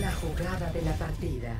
La jugada de la partida.